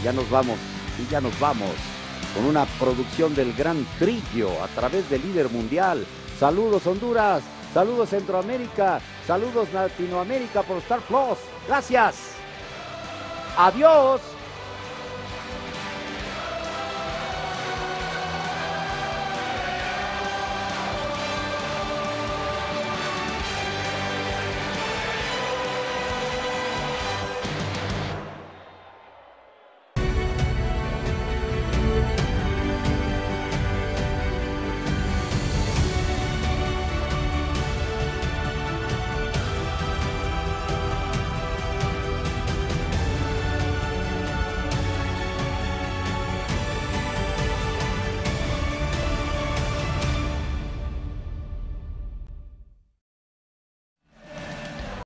Y ya nos vamos, y ya nos vamos con una producción del Gran Trillo a través del líder mundial. Saludos Honduras, saludos Centroamérica, saludos Latinoamérica por Star Plus. Gracias. Adiós.